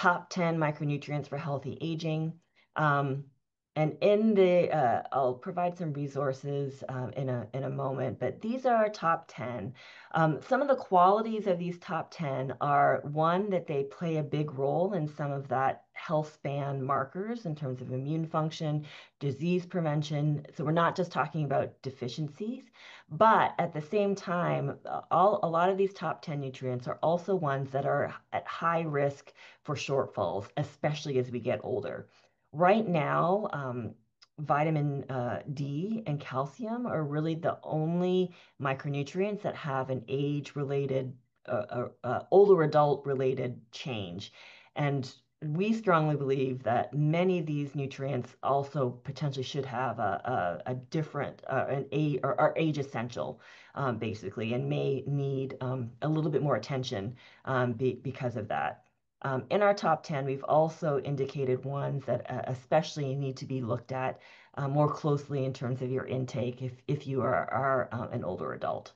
top 10 micronutrients for healthy aging. Um, and in the, uh, I'll provide some resources um, in a in a moment, but these are our top 10. Um, some of the qualities of these top 10 are one, that they play a big role in some of that health span markers in terms of immune function, disease prevention. So we're not just talking about deficiencies, but at the same time, all a lot of these top 10 nutrients are also ones that are at high risk for shortfalls, especially as we get older. Right now, um, vitamin uh, D and calcium are really the only micronutrients that have an age-related, uh, uh, uh, older adult-related change. And we strongly believe that many of these nutrients also potentially should have a, a, a different, uh, an age or are age essential, um, basically, and may need um, a little bit more attention um, be, because of that. Um, in our top 10, we've also indicated ones that uh, especially need to be looked at uh, more closely in terms of your intake if, if you are, are uh, an older adult.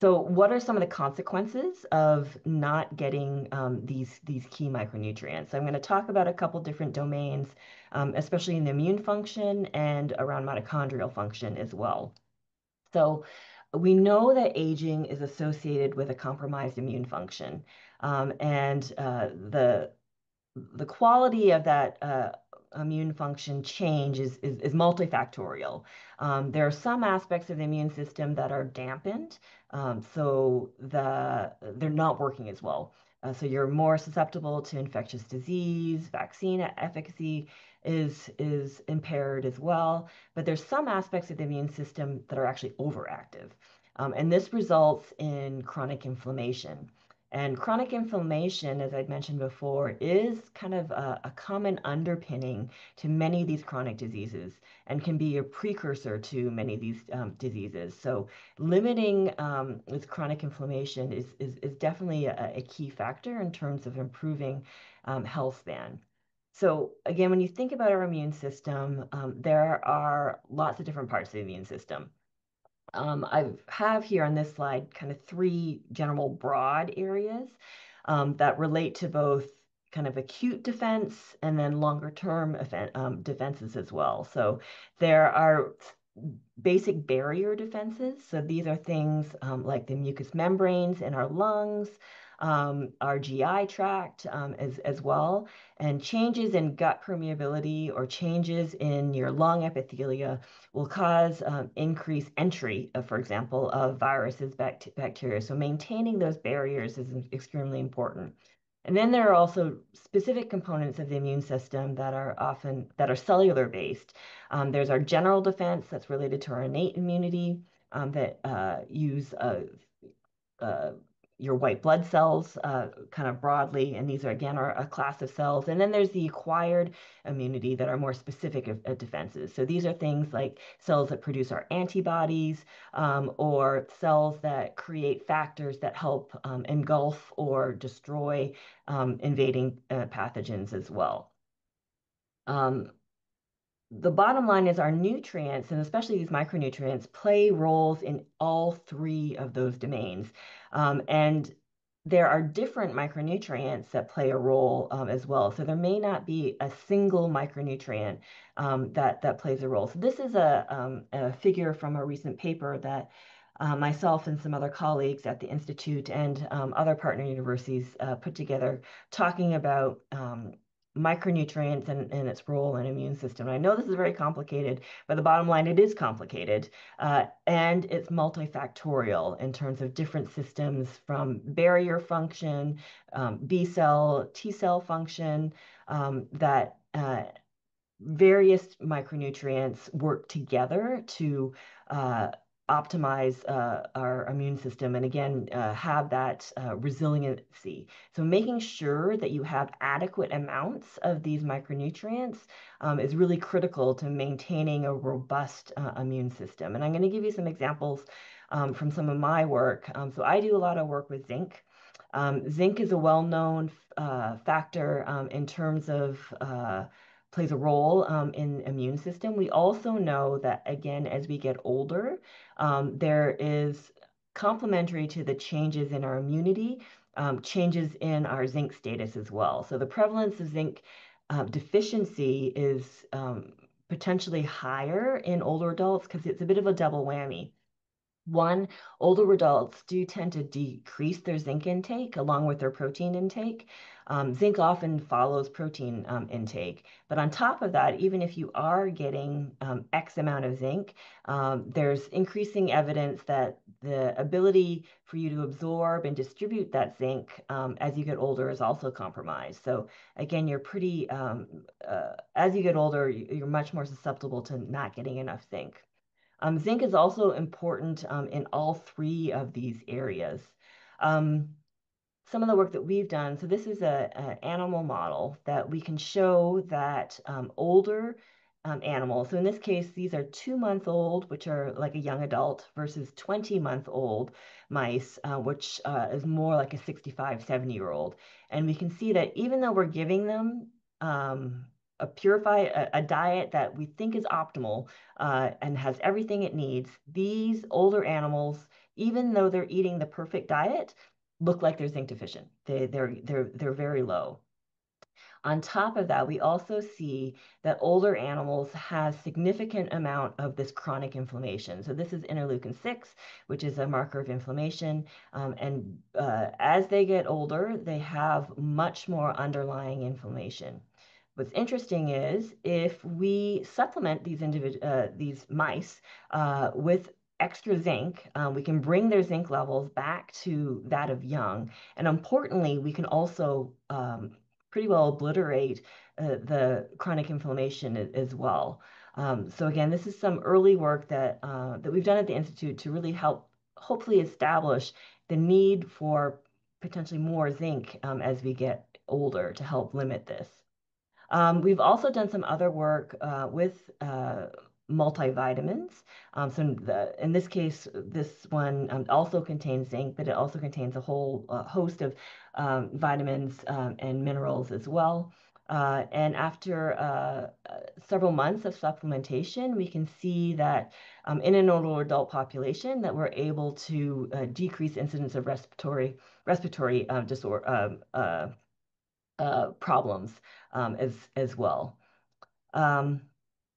So what are some of the consequences of not getting um, these, these key micronutrients? I'm going to talk about a couple different domains, um, especially in the immune function and around mitochondrial function as well. So we know that aging is associated with a compromised immune function. Um, and uh, the the quality of that uh, immune function change is, is, is multifactorial. Um, there are some aspects of the immune system that are dampened, um, so the they're not working as well. Uh, so you're more susceptible to infectious disease, vaccine efficacy is is impaired as well. But there's some aspects of the immune system that are actually overactive, um, and this results in chronic inflammation. And chronic inflammation, as I'd mentioned before, is kind of a, a, common underpinning to many of these chronic diseases and can be a precursor to many of these um, diseases. So limiting um, this chronic inflammation is, is, is definitely a, a, key factor in terms of improving um, health span. So again, when you think about our immune system, um, there are lots of different parts of the immune system. Um, I have here on this slide kind of three general broad areas um, that relate to both kind of acute defense and then longer term um, defenses as well. So there are basic barrier defenses. So these are things um, like the mucous membranes in our lungs, um, our GI tract um, as, as well. And changes in gut permeability or changes in your lung epithelia will cause um, increased entry, of, for example, of viruses, bact bacteria. So maintaining those barriers is extremely important. And then there are also specific components of the immune system that are often that are cellular based. Um, there's our general defense that's related to our innate immunity um, that uh, use uh, uh, your white blood cells uh, kind of broadly, and these are again are a class of cells. And then there's the acquired immunity that are more specific of, of defenses. So these are things like cells that produce our antibodies um, or cells that create factors that help um, engulf or destroy um, invading uh, pathogens as well. The bottom line is our nutrients, and especially these micronutrients, play roles in all three of those domains. Um, and there are different micronutrients that play a role um, as well. So there may not be a single micronutrient um, that, that plays a role. So this is a, um, a figure from a recent paper that uh, myself and some other colleagues at the Institute and um, other partner universities uh, put together talking about um, micronutrients and, and its role in immune system. And I know this is very complicated, but the bottom line, it is complicated. Uh, and it's multifactorial in terms of different systems from barrier function, um, B cell, T cell function, um, that uh, various micronutrients work together to uh, optimize uh, our immune system and again uh, have that uh, resiliency. So making sure that you have adequate amounts of these micronutrients um, is really critical to maintaining a robust uh, immune system. And I'm going to give you some examples um, from some of my work. Um, so I do a lot of work with zinc. Um, zinc is a well-known uh, factor um, in terms of uh, plays a role um, in immune system. We also know that again, as we get older, um, there is complementary to the changes in our immunity. um, changes in our zinc status as well. So the prevalence of zinc uh, deficiency is um, potentially higher in older adults because it's a bit of a double whammy. One, older adults do tend to decrease their zinc intake along with their protein intake. Um, zinc often follows protein um, intake. But on top of that, even if you are getting um, X amount of zinc, um, there's increasing evidence that the ability for you to absorb and distribute that zinc um, as you get older is also compromised. So again, you're pretty, um, uh, as you get older, you're much more susceptible to not getting enough zinc. Um, zinc is also important um, in all three of these areas. Um, some of the work that we've done, so this is an animal model that we can show that um, older um, animals, so in this case, these are two month old, which are like a young adult, versus 20 month old mice, uh, which uh, is more like a 65, 70 year old. And we can see that even though we're giving them um, a purify a, a, diet that we think is optimal uh, and has everything it needs, these older animals, even though they're eating the perfect diet, look like they're zinc deficient. They, they're, they're, they're very low. On top of that, we also see that older animals have significant amount of this chronic inflammation. So this is interleukin 6, which is a marker of inflammation. Um, and uh, as they get older, they have much more underlying inflammation. What's interesting is if we supplement these uh, these mice uh, with extra zinc, um, we can bring their zinc levels back to that of young. And importantly, we can also um, pretty well obliterate uh, the chronic inflammation as well. Um, so again, this is some early work that uh, that we've done at the institute to really help, hopefully, establish the need for potentially more zinc um, as we get older to help limit this. Um, we've also done some other work uh, with uh, multivitamins. Um, so the, in this case, this one um, also contains zinc, but it also contains a whole uh, host of um, vitamins um, and minerals as well. Uh, and after uh, uh, several months of supplementation, we can see that um, in an older adult population that we're able to uh, decrease incidence of respiratory respiratory um, disorder uh, problems um, as, as well. Um,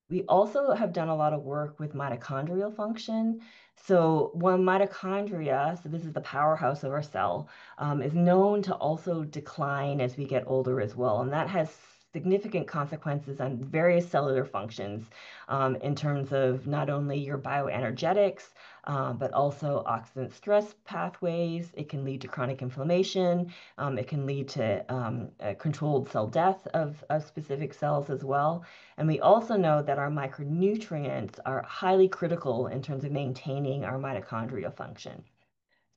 we also have done a lot of work with mitochondrial function. So one mitochondria, so this is the powerhouse of our cell, um, is known to also decline as we get older as well. And that has significant consequences on various cellular functions um, in terms of not only your bioenergetics, um, but also oxidant stress pathways. It can lead to chronic inflammation. Um, it can lead to um, controlled cell death of, of specific cells as well. And we also know that our micronutrients are highly critical in terms of maintaining our mitochondrial function.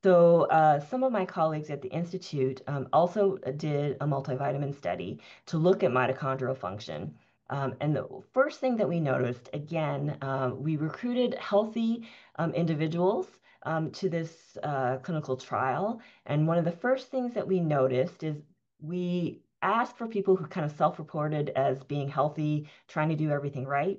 So uh, some of my colleagues at the Institute um, also did a multivitamin study to look at mitochondrial function. Um, and the first thing that we noticed, again, uh, we recruited healthy um, individuals um, to this uh, clinical trial. And one of the first things that we noticed is we asked for people who kind of self-reported as being healthy, trying to do everything right.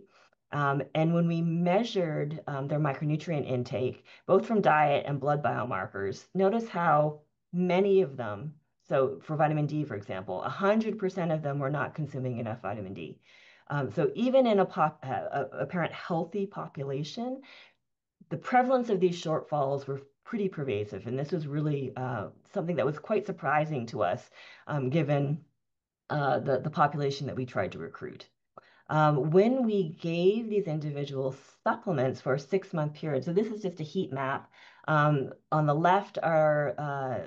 Um, and when we measured um, their micronutrient intake, both from diet and blood biomarkers, notice how many of them, so for vitamin D, for example, 100% of them were not consuming enough vitamin D. Um, so even in a, pop, a, apparent healthy population, the prevalence of these shortfalls were pretty pervasive. And this was really uh, something that was quite surprising to us, um, given uh, the, the population that we tried to recruit. Um, when we gave these individuals supplements for a six month period, so this is just a heat map. Um, on the left are uh,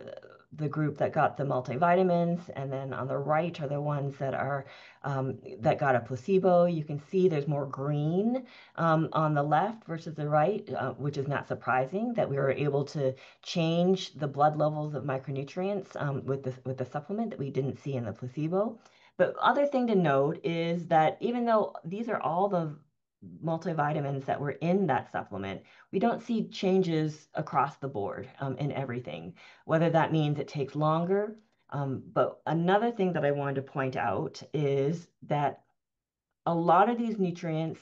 the group that got the multivitamins, and then on the right are the ones that are um, that got a placebo. You can see there's more green um, on the left versus the right, uh, which is not surprising that we were able to change the blood levels of micronutrients um, with the with the supplement that we didn't see in the placebo. But other thing to note is that even though these are all the multivitamins that were in that supplement, we don't see changes across the board um, in everything, whether that means it takes longer. Um, but another thing that I wanted to point out is that a lot of these nutrients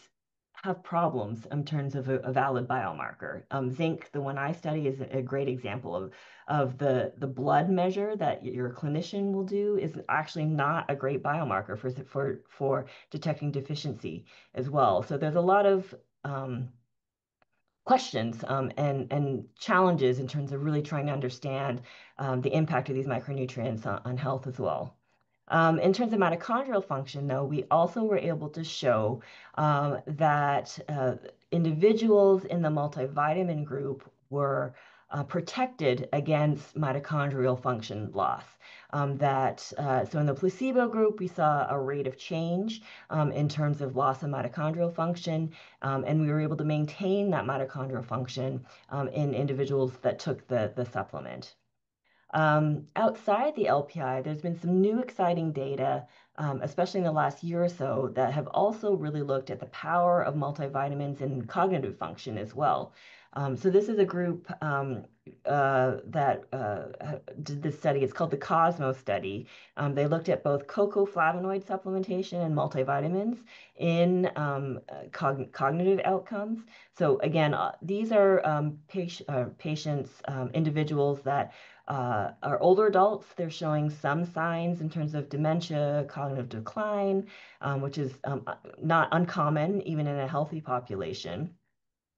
have problems in terms of a, a valid biomarker. Um, zinc, the one I study, is a great example of, of the, the blood measure that your clinician will do is actually not a great biomarker for, for, for detecting deficiency as well. So there's a lot of um, questions um, and, and challenges in terms of really trying to understand um, the impact of these micronutrients on, on health as well. Um, in terms of mitochondrial function, though, we also were able to show um, that uh, individuals in the multivitamin group were uh, protected against mitochondrial function loss. Um, that uh, so in the placebo group we saw a rate of change um, in terms of loss of mitochondrial function, um, and we were able to maintain that mitochondrial function um, in individuals that took the the supplement. Um, outside the LPI, there's been some new exciting data, um, especially in the last year or so, that have also really looked at the power of multivitamins in cognitive function as well. Um, so this is a group uh, that uh, did this study. It's called the COSMOS study. They looked at both cocoa flavonoid supplementation and multivitamins in cog cognitive outcomes. So again, uh, these are patient, uh, patients, individuals that uh, are older adults. They're showing some signs in terms of dementia, cognitive decline, um, which is uh, not uncommon even in a healthy population.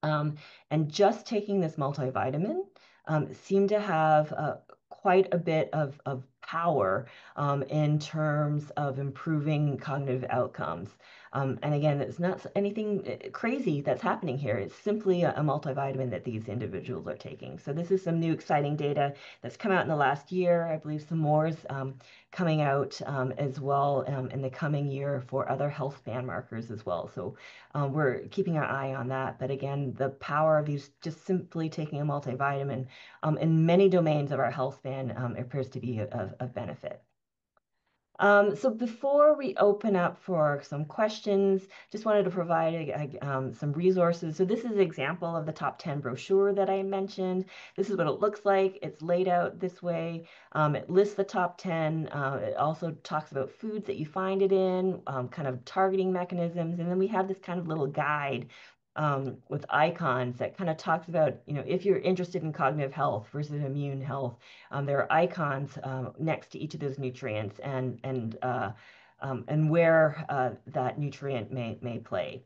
Um, and just taking this multivitamin um, seemed to have uh, quite a bit of, of power um, in terms of improving cognitive outcomes. Um, and again, it's not anything uh, crazy that's happening here. It's simply a, a, multivitamin that these individuals are taking. So this is some new exciting data that's come out in the last year. I believe some more is um, coming out um, as well um, in the coming year for other health span markers as well. So um, we're keeping our eye on that. But again, the power of these just simply taking a multivitamin in many domains of our health span appears to be of, of benefit. Um, so before we open up for some questions, just wanted to provide a, a, um, some resources. So this is an example of the top 10 brochure that I mentioned. This is what it looks like. It's laid out this way. Um, it lists the top 10. Uh, it also talks about foods that you find it in, um, kind of targeting mechanisms. And then we have this kind of little guide um, with icons that kind of talks about, you know, if you're interested in cognitive health versus immune health, um, there are icons um, next to each of those nutrients and and uh, um, and where uh, that nutrient may may play.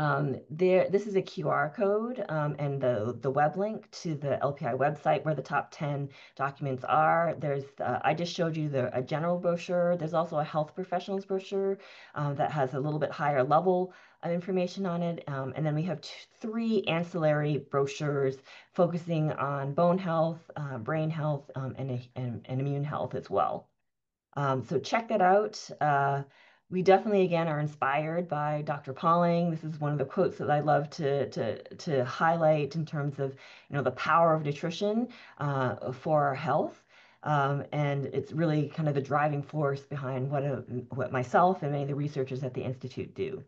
Um, there, this is a QR code um, and the, the web link to the LPI website where the top 10 documents are. There's, uh, I just showed you the a general brochure. There's also a health professionals brochure um, that has a little bit higher level of information on it. Um, and then we have three ancillary brochures focusing on bone health, uh, brain health, um, and, and, and, immune health as well. Um, so check that out. Uh, we definitely again are inspired by Dr. Pauling. This is one of the quotes that I love to to to highlight in terms of you know the power of nutrition uh, for our health. Um, and it's really kind of the driving force behind what a, what myself and many of the researchers at the institute do.